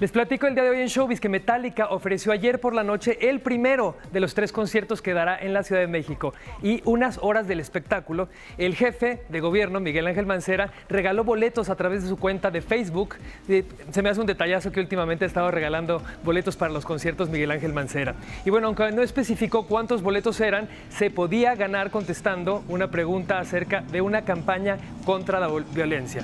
Les platico el día de hoy en Showbiz que Metallica ofreció ayer por la noche el primero de los tres conciertos que dará en la Ciudad de México. Y unas horas del espectáculo, el jefe de gobierno, Miguel Ángel Mancera, regaló boletos a través de su cuenta de Facebook. Se me hace un detallazo que últimamente ha estado regalando boletos para los conciertos Miguel Ángel Mancera. Y bueno, aunque no especificó cuántos boletos eran, se podía ganar contestando una pregunta acerca de una campaña contra la violencia.